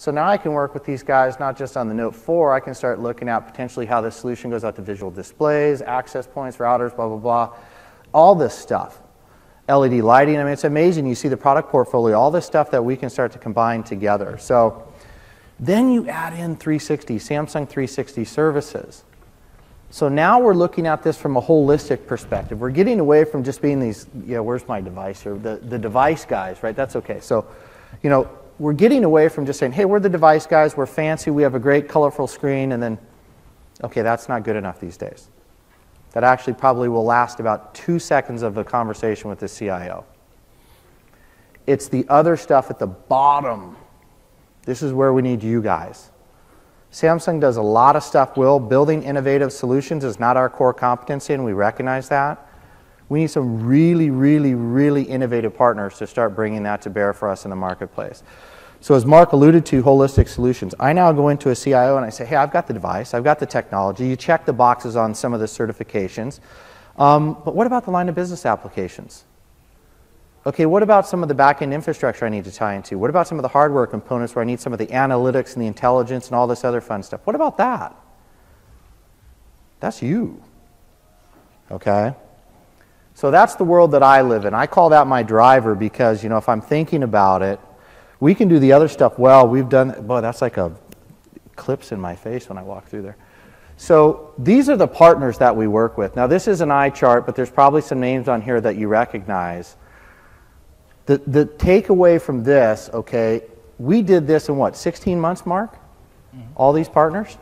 So now I can work with these guys not just on the Note 4, I can start looking at potentially how this solution goes out to visual displays, access points, routers, blah, blah, blah, all this stuff. LED lighting, I mean, it's amazing. You see the product portfolio, all this stuff that we can start to combine together. So then you add in 360, Samsung 360 services. So now we're looking at this from a holistic perspective. We're getting away from just being these, you know, where's my device here? The, the device guys, right? That's okay. So, you know, we're getting away from just saying, hey, we're the device guys, we're fancy, we have a great colorful screen, and then, okay, that's not good enough these days. That actually probably will last about two seconds of a conversation with the CIO. It's the other stuff at the bottom. This is where we need you guys. Samsung does a lot of stuff well. Building innovative solutions is not our core competency, and we recognize that. We need some really, really, really innovative partners to start bringing that to bear for us in the marketplace. So as Marc alluded to, holistic solutions. I now go into a CIO and I say, hey, I've got the device, I've got the technology. You check the boxes on some of the certifications. Um, but what about the line of business applications? Okay, what about some of the back-end infrastructure I need to tie into? What about some of the hardware components where I need some of the analytics and the intelligence and all this other fun stuff? What about that? That's you. Okay? So that's the world that I live in. I call that my driver because, you know, if I'm thinking about it, we can do the other stuff well. We've done, boy, that's like a clips in my face when I walk through there. So these are the partners that we work with. Now, this is an eye chart, but there's probably some names on here that you recognize. The, the takeaway from this, okay, we did this in what, 16 months, Marc? Mm-hmm. All these partners?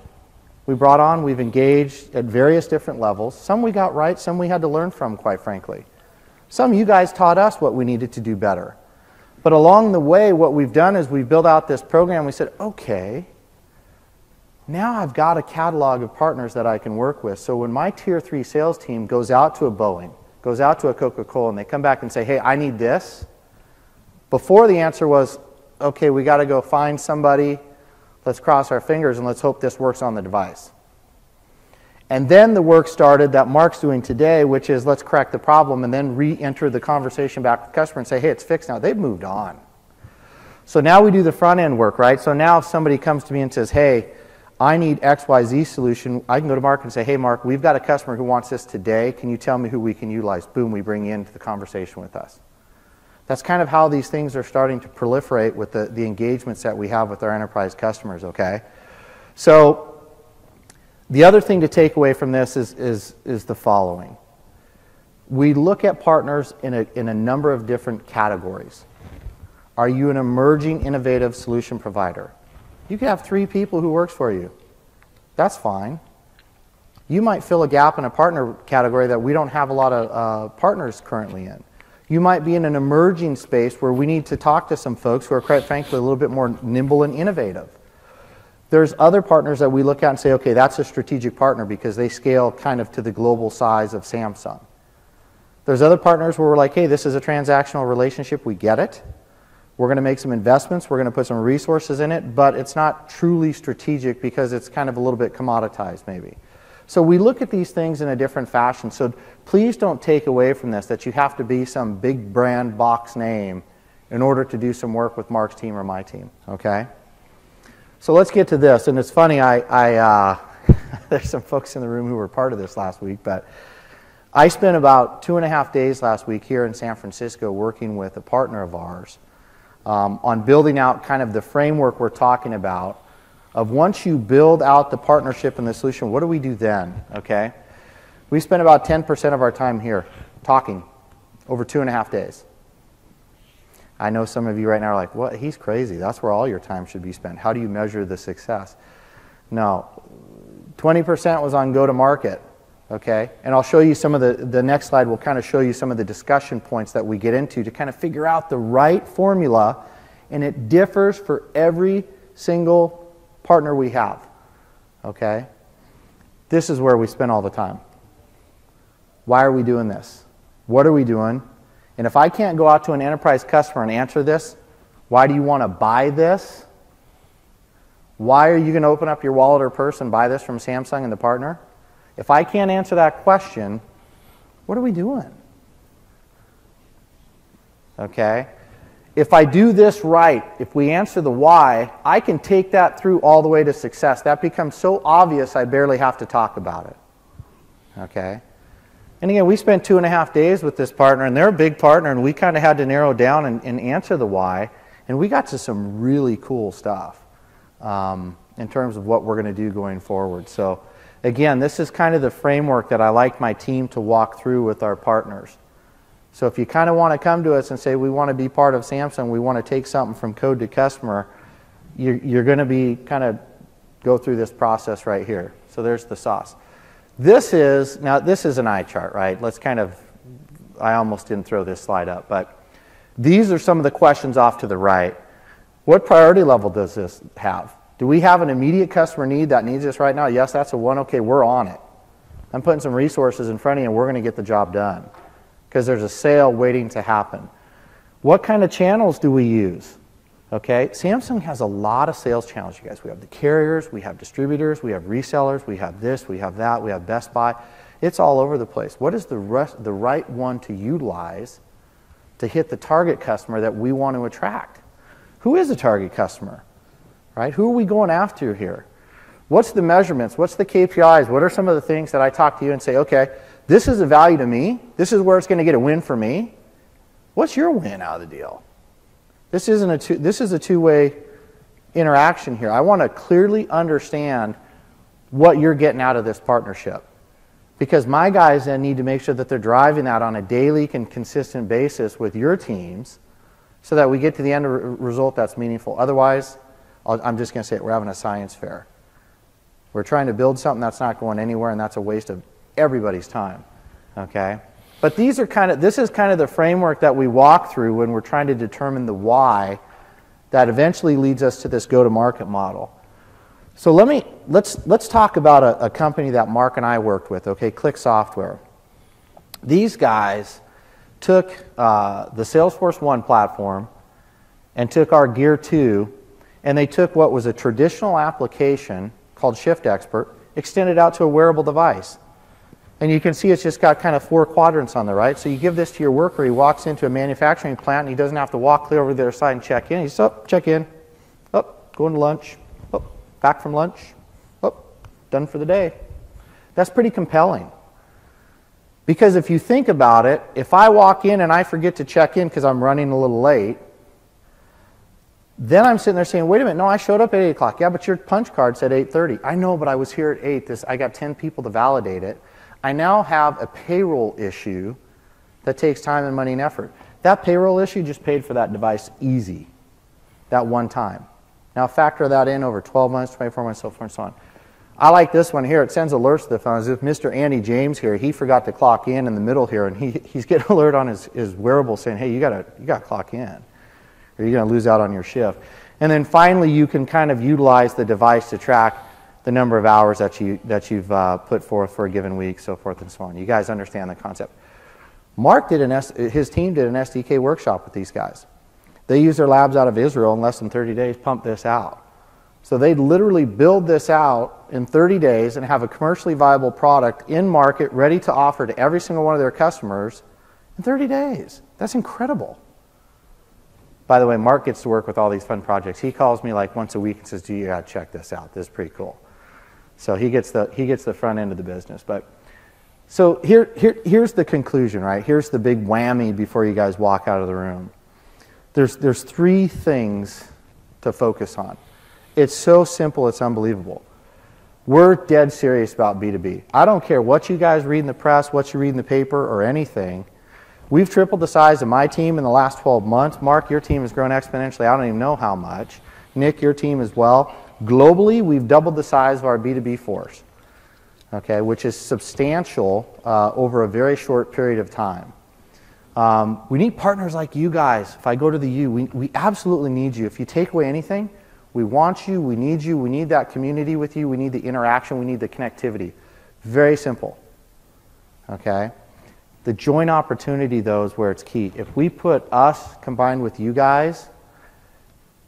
We brought on, we've engaged at various different levels. Some we got right, some we had to learn from, quite frankly. Some you guys taught us what we needed to do better. But along the way, what we've done is we've built out this program. We said, okay, now I've got a catalog of partners that I can work with. So when my tier three sales team goes out to a Boeing, goes out to a Coca Cola, and they come back and say, hey, I need this, before the answer was, okay, we got to go find somebody, let's cross our fingers, and let's hope this works on the device. And then the work started that Marc's doing today, which is let's correct the problem and then re enter the conversation back with the customer and say, hey, it's fixed now. They've moved on. So now we do the front end work, right? So now if somebody comes to me and says, hey, I need XYZ solution, I can go to Marc and say, hey, Marc, we've got a customer who wants this today. Can you tell me who we can utilize? Boom, we bring you into the conversation with us. That's kind of how these things are starting to proliferate with the, the engagements that we have with our enterprise customers, okay? So the other thing to take away from this is, is, is the following. We look at partners in a, in a number of different categories. Are you an emerging innovative solution provider? You can have three people who works for you. That's fine. You might fill a gap in a partner category that we don't have a lot of uh, partners currently in. You might be in an emerging space where we need to talk to some folks who are, quite frankly, a little bit more nimble and innovative. There's other partners that we look at and say, okay, that's a strategic partner because they scale kind of to the global size of Samsung. There's other partners where we're like, hey, this is a transactional relationship, we get it. We're going to make some investments, we're going to put some resources in it, but it's not truly strategic because it's kind of a little bit commoditized, maybe. So we look at these things in a different fashion. So please don't take away from this that you have to be some big brand box name in order to do some work with Marc's team or my team, okay? So let's get to this. And it's funny, I, I uh, there's some folks in the room who were part of this last week, but I spent about two and a half days last week here in San Francisco working with a partner of ours um, on building out kind of the framework we're talking about of once you build out the partnership and the solution, what do we do then? Okay? We spent about 10% of our time here talking over two and a half days. I know some of you right now are like, what? He's crazy. That's where all your time should be spent. How do you measure the success? No. 20% was on go to market. Okay? And I'll show you some of the, the next slide will kind of show you some of the discussion points that we get into to kind of figure out the right formula. And it differs for every single partner we have. Okay? This is where we spend all the time. Why are we doing this? What are we doing? And if I can't go out to an enterprise customer and answer this, why do you want to buy this? Why are you going to open up your wallet or purse and buy this from Samsung and the partner? If I can't answer that question, what are we doing? Okay? if I do this right, if we answer the why, I can take that through all the way to success. That becomes so obvious I barely have to talk about it. Okay? And again, we spent two and a half days with this partner, and they're a big partner, and we kind of had to narrow down and, and, answer the why. And we got to some really cool stuff um, in terms of what we're going to do going forward. So, again, this is kind of the framework that I like my team to walk through with our partners. So if you kind of want to come to us and say, we want to be part of Samsung, we want to take something from code to customer, you're, you're going to be kind of go through this process right here. So there's the sauce. This is, now this is an eye chart, right? Let's kind of, I almost didn't throw this slide up, but these are some of the questions off to the right. What priority level does this have? Do we have an immediate customer need that needs this right now? Yes, that's a one. Okay, we're on it. I'm putting some resources in front of you and we're going to get the job done because there's a sale waiting to happen. What kind of channels do we use? Okay, Samsung has a lot of sales channels, you guys. We have the carriers, we have distributors, we have resellers, we have this, we have that, we have Best Buy. It's all over the place. What is the, rest, the right one to utilize to hit the target customer that we want to attract? Who is a target customer? Right? Who are we going after here? What's the measurements? What's the KPIs? What are some of the things that I talk to you and say, okay, this is a value to me. This is where it's going to get a win for me. What's your win out of the deal? This isn't a two, this is a two-way interaction here. I want to clearly understand what you're getting out of this partnership. Because my guys then need to make sure that they're driving that on a daily and consistent basis with your teams so that we get to the end of a result that's meaningful. Otherwise, i am just going to say it, we're having a science fair. We're trying to build something that's not going anywhere, and that's a waste of everybody's time. Okay? But these are kind of this is kind of the framework that we walk through when we're trying to determine the why that eventually leads us to this go-to-market model. So let me let's let's talk about a, a company that Marc and I worked with. Okay, Click Software. These guys took uh, the Salesforce One platform and took our Gear 2, and they took what was a traditional application called Shift Expert, extended out to a wearable device. And you can see it's just got kind of four quadrants on the right. So you give this to your worker, he walks into a manufacturing plant and he doesn't have to walk clear over to the side and check in. He's up, oh, check in, up, oh, going to lunch, up, oh, back from lunch, up, done for the day. That's pretty compelling. Because if you think about it, if I walk in and I forget to check in because I'm running a little late, then I'm sitting there saying, wait a minute, no, I showed up at 8 o'clock. Yeah, but your punch card said 8.30. I know, but I was here at 8. This, I got 10 people to validate it. I now have a payroll issue that takes time and money and effort. That payroll issue just paid for that device easy, that one time. Now factor that in over 12 months, 24 months, so forth and so on. I like this one here. It sends alerts to the phone. As if Mr. Andy James here, he forgot to clock in in the middle here, and he, he's getting alert on his, his wearable saying, hey, you got you got to clock in, or you're to lose out on your shift. And then finally, you can kind of utilize the device to track the number of hours that, you, that you've uh, put forth for a given week, so forth and so on. You guys understand the concept. Marc did an S, his team did an SDK workshop with these guys. They used their labs out of Israel in less than 30 days, pump this out. So they literally build this out in 30 days and have a commercially viable product in market ready to offer to every single one of their customers in 30 days. That's incredible. By the way, Marc gets to work with all these fun projects. He calls me like once a week and says, "Do you got to check this out? This is pretty cool." So he gets the, he gets the front end of the business. But so here, here, here's the conclusion, right? Here's the big whammy before you guys walk out of the room. There's, there's three things to focus on. It's so simple, it's unbelievable. We're dead serious about B2B. I don't care what you guys read in the press, what you read in the paper, or anything. We've tripled the size of my team in the last 12 months. Marc, your team has grown exponentially. I don't even know how much. Nick, your team as well. Globally, we've doubled the size of our B2B force, okay, which is substantial uh, over a very short period of time. Um, we need partners like you guys. If I go to the U, we, we absolutely need you. If you take away anything, we want you, we need you, we need that community with you, we need the interaction, we need the connectivity. Very simple. Okay? The joint opportunity, though, is where it's key. If we put us combined with you guys,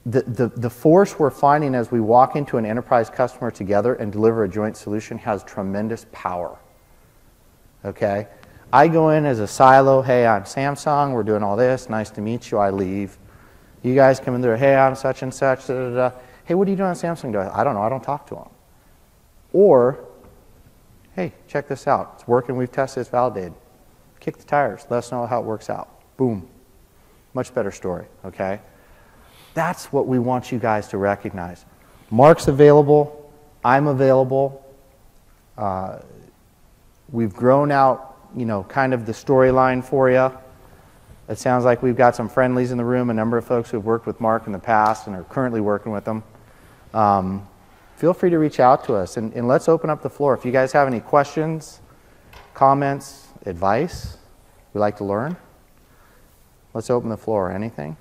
the, the, the force we're finding as we walk into an enterprise customer together and deliver a joint solution has tremendous power. Okay? I go in as a silo, hey, I'm Samsung, we're doing all this, nice to meet you, I leave. You guys come in there, hey, I'm such and such, da, da, da. Hey, what are you doing on Samsung? I don't know, I don't talk to them. Or, hey, check this out. It's working, we've tested, it's validated. Kick the tires, let us know how it works out. Boom. Much better story, okay? That's what we want you guys to recognize. Marc's available, I'm available. Uh, we've grown out, you know, kind of the storyline for you. It sounds like we've got some friendlies in the room, a number of folks who've worked with Marc in the past and are currently working with him. Um, feel free to reach out to us and, and let's open up the floor. If you guys have any questions, comments, advice, we like to learn. Let's open the floor. Anything?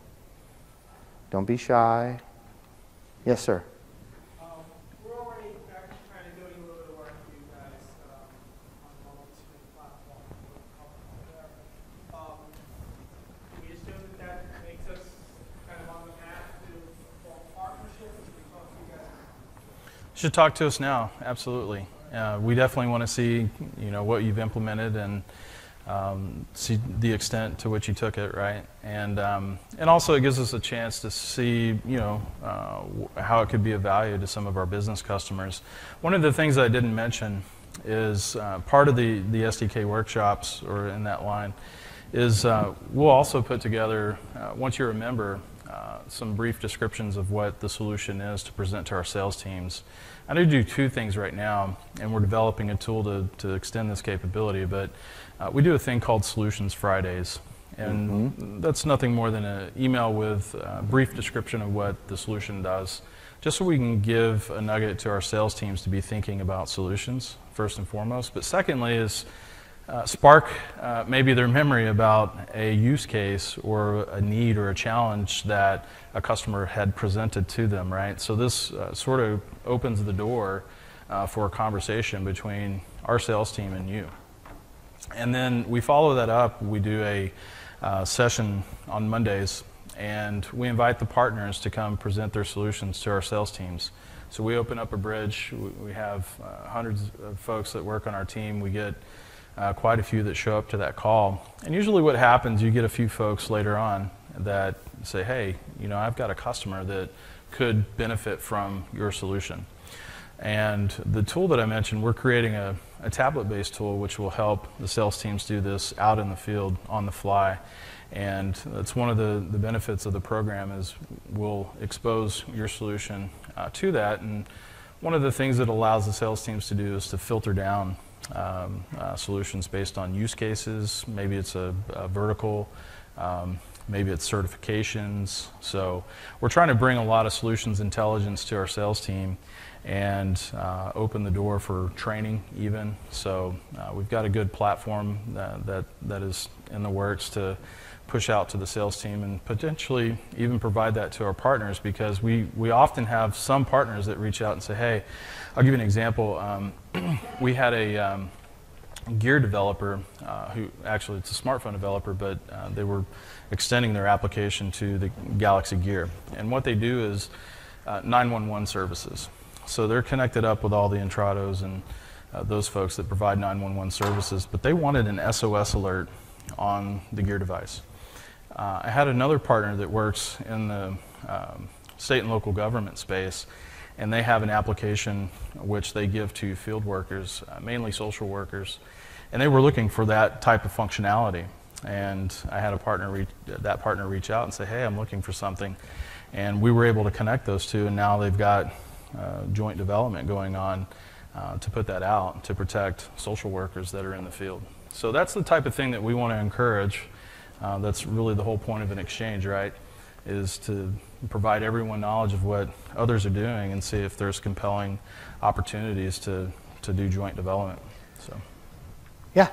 Don't be shy. Yes, sir. should talk to do a little bit of work with you guys? You should talk to us now. Absolutely. Uh, we definitely want to see, you know, what you've implemented and um, see the extent to which you took it, right? And um, and also it gives us a chance to see, you know, uh, how it could be of value to some of our business customers. One of the things I didn't mention is uh, part of the the SDK workshops or in that line is uh, we'll also put together uh, once you're a member uh, some brief descriptions of what the solution is to present to our sales teams. I need to do two things right now, and we're developing a tool to, to extend this capability, but uh, we do a thing called Solutions Fridays. And mm-hmm. that's nothing more than an email with a brief description of what the solution does, just so we can give a nugget to our sales teams to be thinking about solutions, first and foremost. But secondly, is uh, spark uh, maybe their memory about a use case or a need or a challenge that a customer had presented to them, right? So this uh, sort of opens the door uh, for a conversation between our sales team and you. And then we follow that up. We do a uh, session on Mondays, and we invite the partners to come present their solutions to our sales teams. So we open up a bridge. We have uh, hundreds of folks that work on our team. We get uh, quite a few that show up to that call. And usually, what happens, you get a few folks later on that say, hey, you know, I've got a customer that could benefit from your solution. And the tool that I mentioned, we're creating a, a tablet based tool which will help the sales teams do this out in the field on the fly. And that's one of the, the benefits of the program is we'll expose your solution uh, to that. And one of the things that allows the sales teams to do is to filter down um, uh, solutions based on use cases. Maybe it's a, a vertical, um, maybe it's certifications. So we're trying to bring a lot of solutions intelligence to our sales team and uh, open the door for training even. So uh, we've got a good platform that, that, that is in the works to push out to the sales team and potentially even provide that to our partners because we, we often have some partners that reach out and say, hey, I'll give you an example. Um, we had a um, gear developer uh, who actually it's a smartphone developer, but uh, they were extending their application to the Galaxy Gear. And what they do is uh, 911 services. So they're connected up with all the Intrados and uh, those folks that provide 911 services, but they wanted an SOS alert on the gear device. Uh, I had another partner that works in the um, state and local government space, and they have an application which they give to field workers, uh, mainly social workers, and they were looking for that type of functionality. And I had a partner, reach, that partner, reach out and say, "Hey, I'm looking for something," and we were able to connect those two, and now they've got uh, joint development going on uh, to put that out to protect social workers that are in the field. So that's the type of thing that we want to encourage. Uh, that's really the whole point of an exchange, right? Is to provide everyone knowledge of what others are doing and see if there's compelling opportunities to, to do joint development. So, yeah.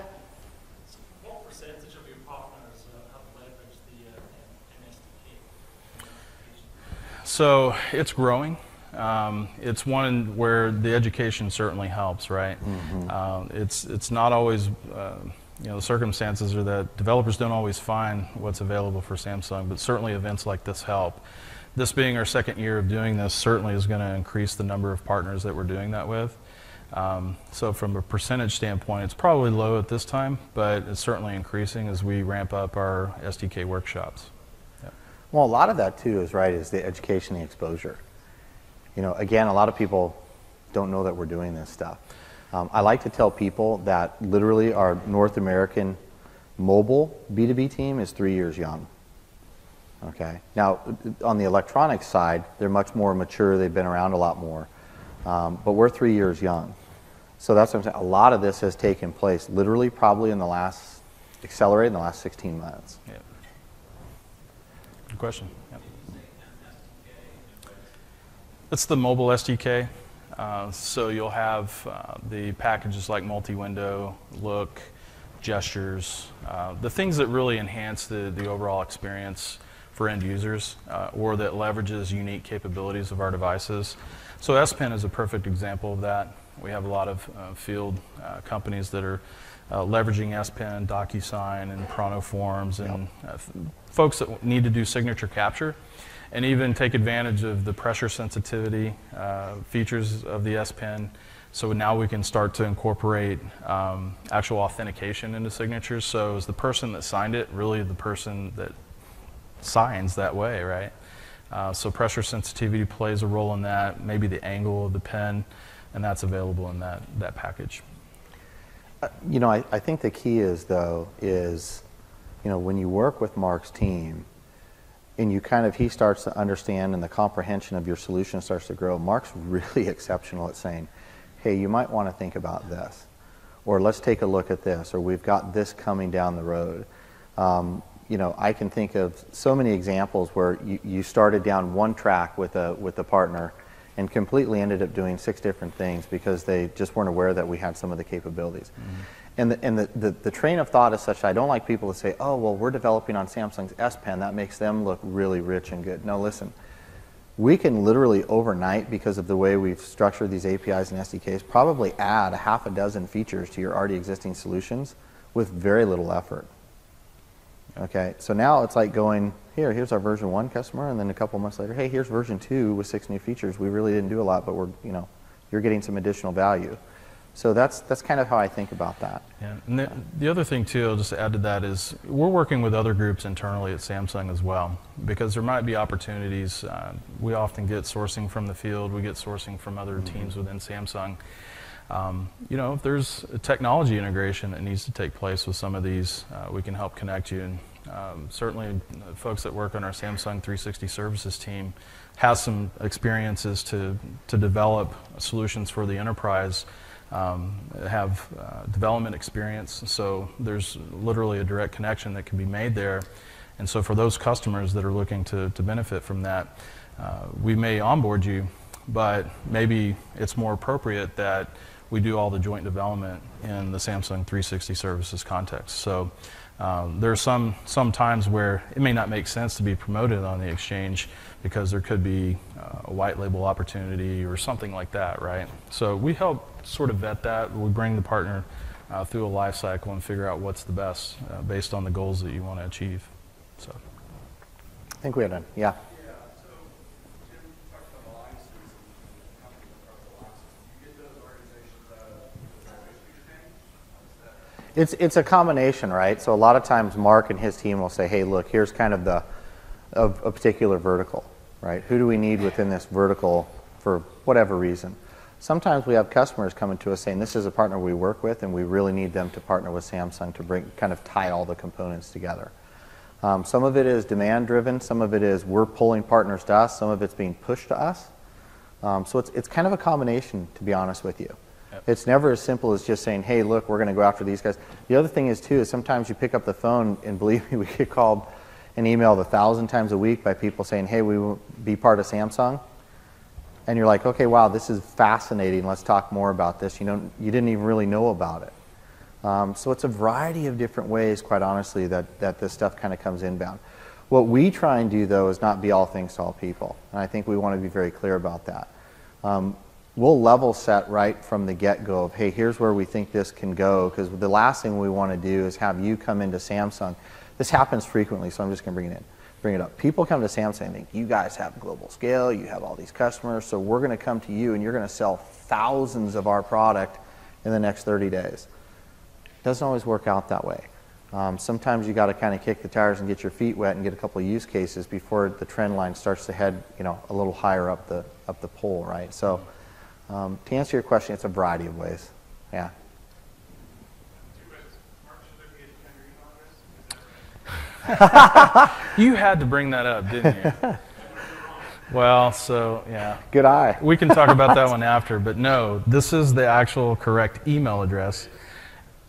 what percentage of your partners uh, have leveraged the uh, MSDK? So it's growing. Um, it's one where the education certainly helps, right? Mm-hmm. Uh, it's it's not always. You know, the circumstances are that developers don't always find what's available for Samsung, but certainly events like this help. This being our second year of doing this certainly is going to increase the number of partners that we're doing that with. Um, so from a percentage standpoint, it's probably low at this time, but it's certainly increasing as we ramp up our SDK workshops. Well, a lot of that too is right is the education, the exposure. You know, again, a lot of people don't know that we're doing this stuff. Um, I like to tell people that literally our North American mobile B2B team is three years young. Okay. Now, on the electronics side, they're much more mature. They've been around a lot more. Um, but we're three years young. So that's what I'm saying. A lot of this has taken place literally probably in the last, accelerated in the last 16 months. Yeah. Good question. Yep. It's the mobile SDK. Uh, so you'll have uh, the packages like multi-window, look, gestures, uh, the things that really enhance the, the overall experience for end users uh, or that leverages unique capabilities of our devices. So S Pen is a perfect example of that. We have a lot of uh, field uh, companies that are uh, leveraging S Pen, DocuSign, and Chronoforms, and uh, folks that need to do signature capture, and even take advantage of the pressure sensitivity uh, features of the S Pen. So now we can start to incorporate um, actual authentication into signatures. So is the person that signed it really the person that signs that way, right? Uh, so pressure sensitivity plays a role in that, maybe the angle of the pen, and that's available in that, that package. Uh, you know, I, I think the key is, though, is, you know, when you work with Marc's team and you kind of, he starts to understand and the comprehension of your solution starts to grow, Marc's really exceptional at saying, hey, you might want to think about this, or let's take a look at this, or we've got this coming down the road. Um, you know, I can think of so many examples where you, you started down one track with a, with a partner and completely ended up doing six different things because they just weren't aware that we had some of the capabilities. Mm-hmm. And, the, and the, the, the, train of thought is such I don't like people to say, oh, well, we're developing on Samsung's S Pen. That makes them look really rich and good. No, listen. We can literally overnight, because of the way we've structured these APIs and SDKs, probably add a half a dozen features to your already existing solutions with very little effort. Okay, so now it's like going, here, here's our version one customer, and then a couple months later, hey, here's version two with six new features. We really didn't do a lot, but we're, you know, you're getting some additional value. So that's that's kind of how I think about that. Yeah, and the, the other thing too, I'll just add to that is we're working with other groups internally at Samsung as well because there might be opportunities. Uh, we often get sourcing from the field, we get sourcing from other mm-hmm. teams within Samsung. Um, you know, if there's a technology integration that needs to take place with some of these, uh, we can help connect you. And um, certainly, uh, folks that work on our Samsung 360 services team has some experiences to to develop solutions for the enterprise. Um, have uh, development experience, so there's literally a direct connection that can be made there. And so, for those customers that are looking to, to benefit from that, uh, we may onboard you, but maybe it's more appropriate that we do all the joint development in the Samsung 360 services context. So um, there are some, some times where it may not make sense to be promoted on the exchange because there could be uh, a white label opportunity or something like that, right? So we help sort of vet that. We bring the partner uh, through a life cycle and figure out what's the best uh, based on the goals that you want to achieve. So I think we have done. Yeah. It's, it's a combination, right? So a lot of times Marc and his team will say, hey, look, here's kind of the, of a particular vertical, right? Who do we need within this vertical for whatever reason? Sometimes we have customers coming to us saying, this is a partner we work with and we really need them to partner with Samsung to bring, kind of tie all the components together. Um, some of it is demand driven, some of it is we're pulling partners to us, some of it's being pushed to us. Um, so it's, it's kind of a combination, to be honest with you. Yep. It's never as simple as just saying, hey, look, we're going to go after these guys. The other thing is, too, is sometimes you pick up the phone, and believe me, we get called and emailed a thousand times a week by people saying, hey, we will be part of Samsung. And you're like, okay, wow, this is fascinating. Let's talk more about this. You know, you didn't even really know about it. Um, so it's a variety of different ways, quite honestly, that, that this stuff kind of comes inbound. What we try and do, though, is not be all things to all people. And I think we want to be very clear about that. Um, we'll level set right from the get-go of, hey, here's where we think this can go, because the last thing we want to do is have you come into Samsung. This happens frequently, so I'm just going to bring it in, bring it up. People come to Samsung and think, you guys have global scale, you have all these customers, so we're going to come to you and you're going to sell thousands of our product in the next 30 days. It doesn't always work out that way. Um, sometimes you got to kind of kick the tires and get your feet wet and get a couple of use cases before the trend line starts to head, you know, a little higher up the up the pole, right? So, um, to answer your question, it's a variety of ways. Yeah. Two questions. Marc, should there be a tender email address? You had to bring that up, didn't you? well, so yeah. Good eye. We can talk about that one after, but no, this is the actual correct email address.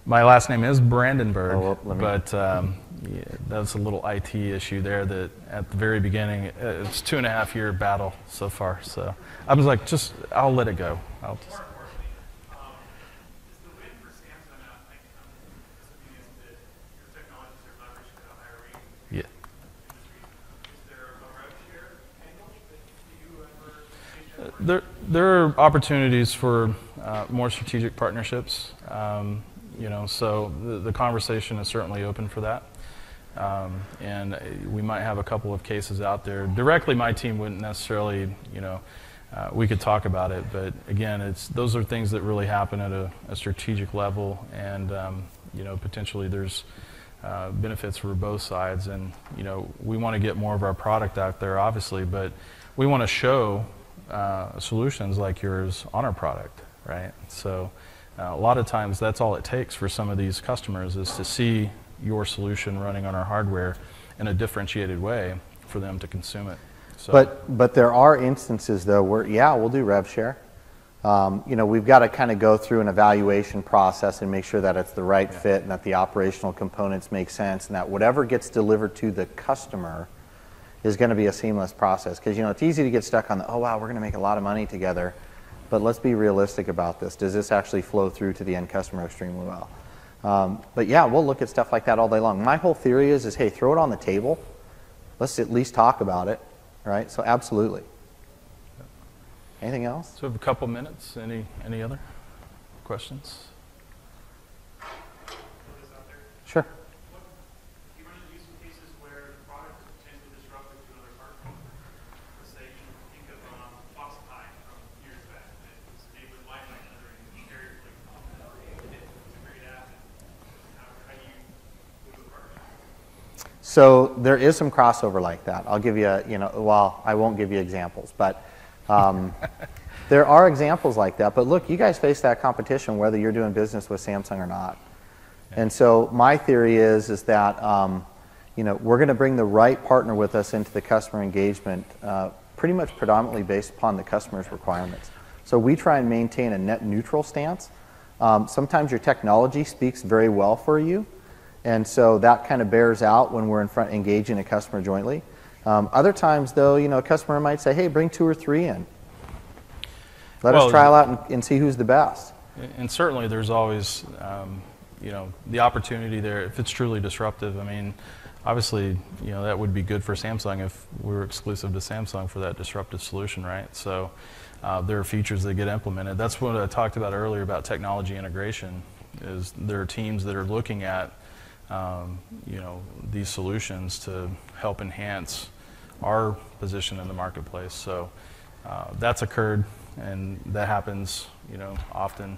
My last name is Brandenburg, Oh, well, but um, yeah, that's a little IT issue there that at the very beginning, uh, it's two and a half year battle so far. So I was like, just, I'll let it go. I'll just, More importantly, um, is the win for Samsung not like, um, assuming is that your technologies are leveraged at a higher rate yeah. industry, is there a rev share angle that you ever engage in? There, there are opportunities for uh, more strategic partnerships. Um, you know, so the, the conversation is certainly open for that. Um, and we might have a couple of cases out there. Directly, my team wouldn't necessarily, you know, uh, we could talk about it, but again, it's those are things that really happen at a, a strategic level, and um, you know, potentially there's uh, benefits for both sides. And you know, we want to get more of our product out there, obviously, but we want to show uh, solutions like yours on our product, right? So uh, a lot of times that's all it takes for some of these customers is to see your solution running on our hardware in a differentiated way for them to consume it. So, But but there are instances though where yeah we'll do rev share. Um, you know we've got to kind of go through an evaluation process and make sure that it's the right fit and that the operational components make sense and that whatever gets delivered to the customer is going to be a seamless process because you know it's easy to get stuck on the oh wow we're going to make a lot of money together, but let's be realistic about this. Does this actually flow through to the end customer extremely well? Um, but yeah, we'll look at stuff like that all day long. My whole theory is is hey throw it on the table. Let's at least talk about it, right? So absolutely. Anything else? so we have a couple minutes. Any any other questions? Throw this out there. Sure. You run into use cases where the product is potentially disruptive to other partners. Let's say you think of um, FoxFi from years back that was made with Wi-Fi tethering and carrier flick. It was a great app. How, how do you move a partnership? So there is some crossover like that. I'll give you, a, you know, well, I won't give you examples, but um, there are examples like that. But look, you guys face that competition whether you're doing business with Samsung or not. And so my theory is is that um, you know we're going to bring the right partner with us into the customer engagement, uh, pretty much predominantly based upon the customer's requirements. So we try and maintain a net neutral stance. Um, sometimes your technology speaks very well for you, and so that kind of bears out when we're in front engaging a customer jointly. Um, other times, though, you know, a customer might say, "Hey, bring two or three in. Let Well, us trial out and, and see who's the best." And certainly, there's always, um, you know, the opportunity there if it's truly disruptive. I mean, obviously, you know, that would be good for Samsung if we were exclusive to Samsung for that disruptive solution, right? So uh, there are features that get implemented. That's what I talked about earlier about technology integration. Is there are teams that are looking at, um, you know, these solutions to help enhance our position in the marketplace. So uh, that's occurred, and that happens, you know, often.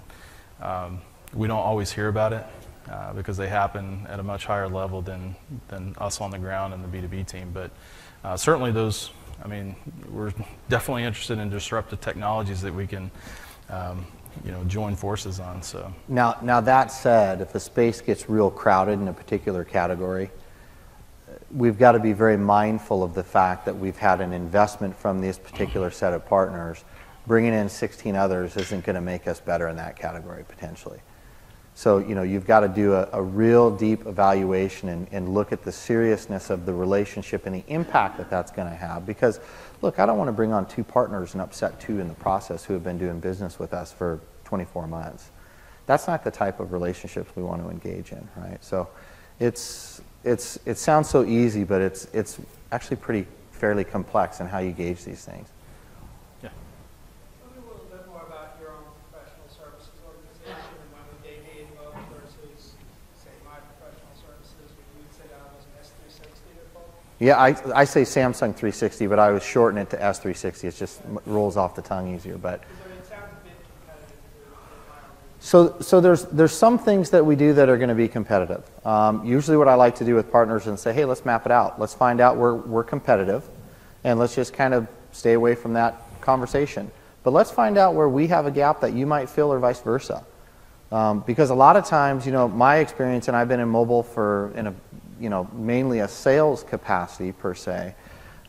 Um, we don't always hear about it uh, because they happen at a much higher level than, than us on the ground and the B2B team. But uh, certainly those, I mean, we're definitely interested in disruptive technologies that we can, um, you know, join forces on. So Now, now that said, if a space gets real crowded in a particular category, we've got to be very mindful of the fact that we've had an investment from this particular set of partners. Bringing in 16 others isn't going to make us better in that category potentially. So, you know, you've got to do a, a real deep evaluation and, and look at the seriousness of the relationship and the impact that that's going to have. Because, look, I don't want to bring on two partners and upset two in the process who have been doing business with us for 24 months. That's not the type of relationships we want to engage in, right? So, it's it's it sounds so easy, but it's it's actually pretty fairly complex in how you gauge these things. yeah. Tell me a little bit more about your own professional services organization and when would they be involved versus, say, my professional services, when you would say that I was an S360 default? Yeah, I, I say Samsung 360, but I would shorten it to S360. It just rolls off the tongue easier. But Because I mean, it sounds a bit competitive to to my organization. So, so there's, there's some things that we do that are going to be competitive. Um, usually, what I like to do with partners and say, hey, let's map it out. Let's find out where we're competitive, and let's just kind of stay away from that conversation. But let's find out where we have a gap that you might fill, or vice versa. Um, because a lot of times, you know, my experience, and I've been in mobile for, in a, you know, mainly a sales capacity per se,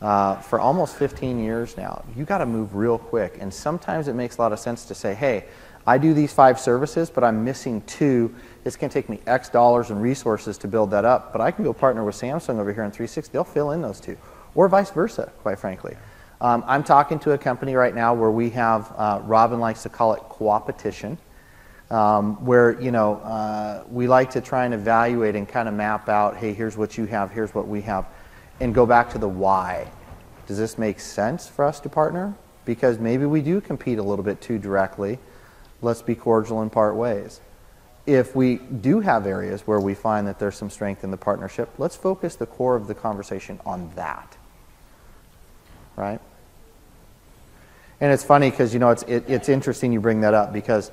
uh, for almost 15 years now. You got to move real quick, and sometimes it makes a lot of sense to say, hey, I do these five services, but I'm missing two. It's going to take me X dollars and resources to build that up, but I can go partner with Samsung over here in 360. They'll fill in those two, or vice versa, quite frankly. Um, I'm talking to a company right now where we have, uh, Robin likes to call it coopetition um, where you know uh, we like to try and evaluate and kind of map out hey here's what you have here's what we have and go back to the why. Does this make sense for us to partner? Because maybe we do compete a little bit too directly. Let's be cordial and part ways. If we do have areas where we find that there's some strength in the partnership let's focus the core of the conversation on that. Right? And it's funny because you know it's it, it's interesting you bring that up because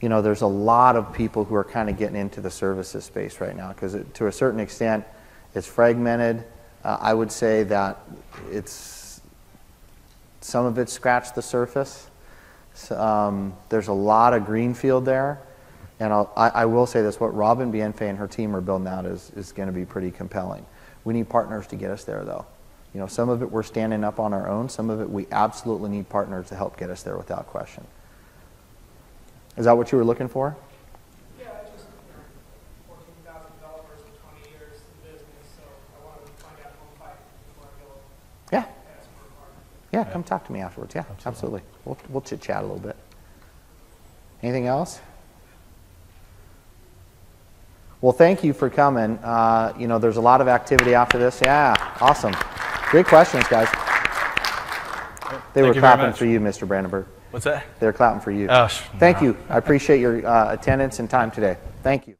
you know there's a lot of people who are kind of getting into the services space right now because to a certain extent it's fragmented. Uh, I would say that it's some of it scratched the surface. So, um, there's a lot of greenfield there, and I'll, I, I will say this: what Robin Bienfait and her team are building out is is going to be pretty compelling. We need partners to get us there, though. You know, some of it we're standing up on our own. Some of it we absolutely need partners to help get us there without question. Is that what you were looking for? Yeah, just, fourteen thousand dollars for twenty years in business, so I wanted to find out if I'm before I go Yeah. ask for a partner. Yeah, come talk to me afterwards. Yeah, absolutely. We'll, we'll chit chat a little bit. Anything else? Well, thank you for coming. Uh, you know, there's a lot of activity after this. Yeah, awesome. Great questions, guys. They Thank were you clapping for you, Mr. Brandenburg. What's that? They're clapping for you. Oh, sh- Thank you. I appreciate your uh, attendance and time today. Thank you.